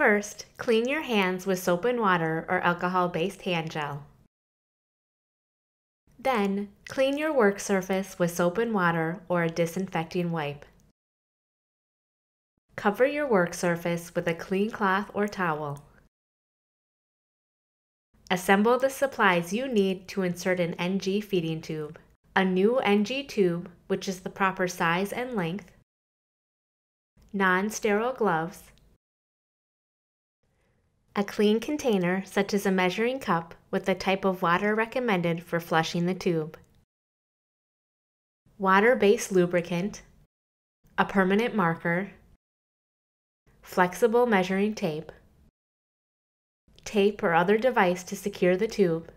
First, clean your hands with soap and water or alcohol-based hand gel. Then, clean your work surface with soap and water or a disinfecting wipe. Cover your work surface with a clean cloth or towel. Assemble the supplies you need to insert an NG feeding tube. A new NG tube, which is the proper size and length, non-sterile gloves, a clean container such as a measuring cup with the type of water recommended for flushing the tube, water-based lubricant, a permanent marker, flexible measuring tape, tape or other device to secure the tube,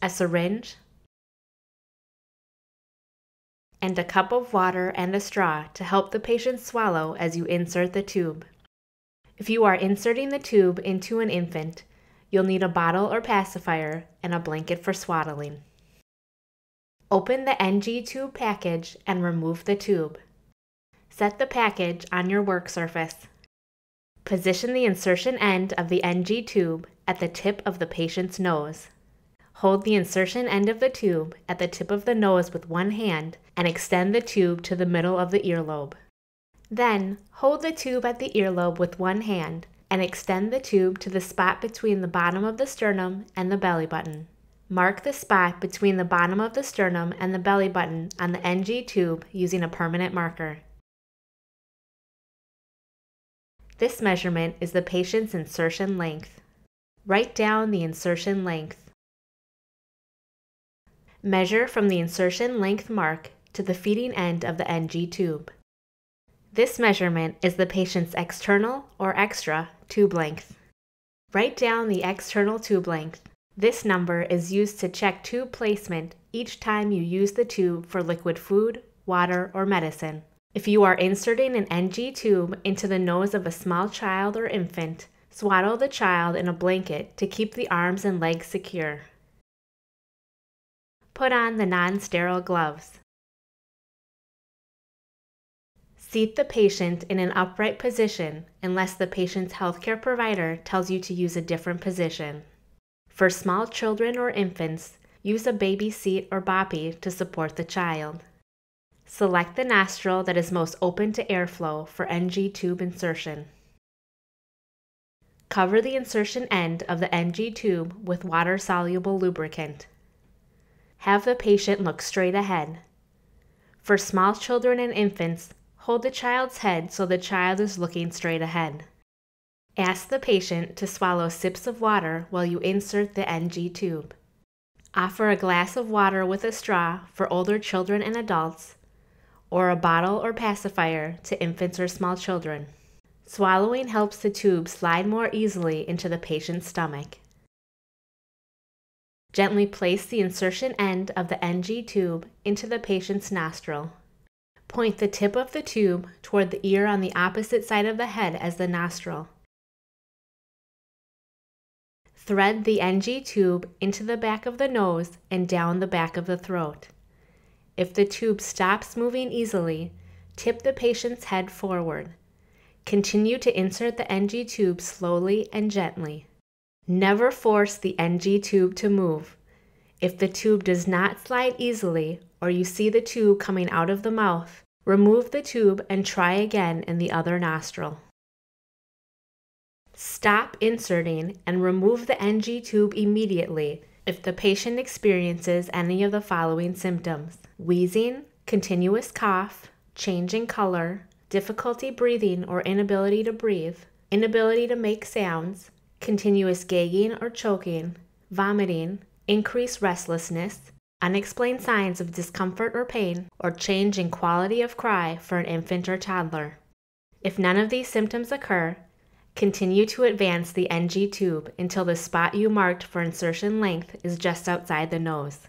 a syringe, and a cup of water and a straw to help the patient swallow as you insert the tube. If you are inserting the tube into an infant, you'll need a bottle or pacifier and a blanket for swaddling. Open the NG tube package and remove the tube. Set the package on your work surface. Position the insertion end of the NG tube at the tip of the patient's nose. Hold the insertion end of the tube at the tip of the nose with one hand and extend the tube to the middle of the earlobe. Then, hold the tube at the earlobe with one hand and extend the tube to the spot between the bottom of the sternum and the belly button. Mark the spot between the bottom of the sternum and the belly button on the NG tube using a permanent marker. This measurement is the patient's insertion length. Write down the insertion length. Measure from the insertion length mark to the feeding end of the NG tube. This measurement is the patient's external or extra tube length. Write down the external tube length. This number is used to check tube placement each time you use the tube for liquid food, water, or medicine. If you are inserting an NG tube into the nose of a small child or infant, swaddle the child in a blanket to keep the arms and legs secure. Put on the non-sterile gloves. Seat the patient in an upright position unless the patient's healthcare provider tells you to use a different position. For small children or infants, use a baby seat or boppy to support the child. Select the nostril that is most open to airflow for NG tube insertion. Cover the insertion end of the NG tube with water-soluble lubricant. Have the patient look straight ahead. For small children and infants, Hold the child's head so the child is looking straight ahead. Ask the patient to swallow sips of water while you insert the NG tube. Offer a glass of water with a straw for older children and adults, or a bottle or pacifier to infants or small children. Swallowing helps the tube slide more easily into the patient's stomach. Gently place the insertion end of the NG tube into the patient's nostril. Point the tip of the tube toward the ear on the opposite side of the head as the nostril. Thread the NG tube into the back of the nose and down the back of the throat. If the tube stops moving easily, tip the patient's head forward. Continue to insert the NG tube slowly and gently. Never force the NG tube to move. If the tube does not slide easily or you see the tube coming out of the mouth, remove the tube and try again in the other nostril. Stop inserting and remove the NG tube immediately if the patient experiences any of the following symptoms wheezing, continuous cough, change in color, difficulty breathing or inability to breathe, inability to make sounds, continuous gagging or choking, vomiting, increased restlessness, unexplained signs of discomfort or pain, or change in quality of cry for an infant or toddler. If none of these symptoms occur, continue to advance the NG tube until the spot you marked for insertion length is just outside the nose.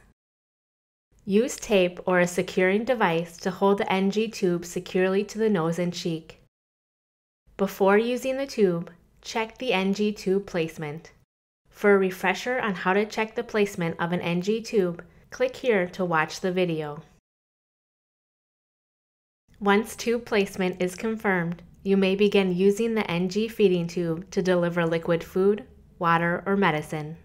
Use tape or a securing device to hold the NG tube securely to the nose and cheek. Before using the tube, check the NG tube placement. For a refresher on how to check the placement of an NG tube, Click here to watch the video. Once tube placement is confirmed, You may begin using the NG feeding tube to deliver liquid food, water, or medicine.